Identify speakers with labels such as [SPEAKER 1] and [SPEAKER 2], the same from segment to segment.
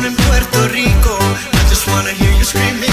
[SPEAKER 1] down in Puerto Rico. I just wanna hear you screaming.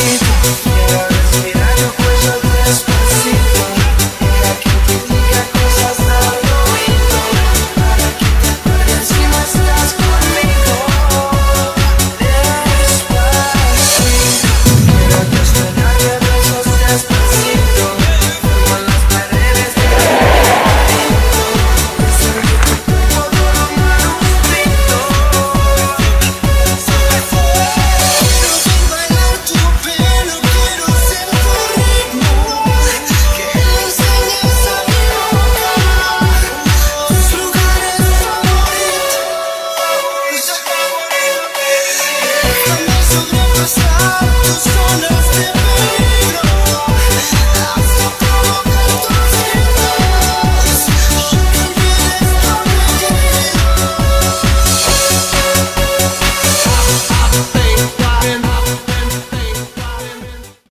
[SPEAKER 1] Get storm